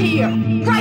here, right